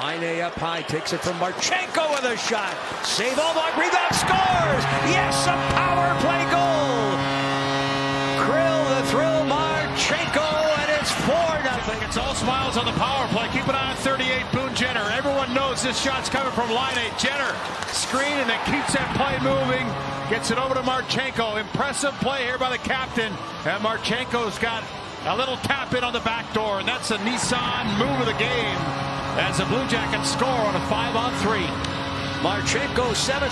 Line up high, takes it from Marchenko with a shot. Save all rebound, scores! Yes, a power play goal! Krill the thrill, Marchenko, and it's 4 nothing. It's all smiles on the power play. Keep an eye on 38, Boone Jenner. Everyone knows this shot's coming from line 8. Jenner, screen, and then keeps that play moving. Gets it over to Marchenko. Impressive play here by the captain. And Marchenko's got a little tap in on the back door, and that's a Nissan move of the game as the Blue Jackets score on a five on three. Marchenko, seventh.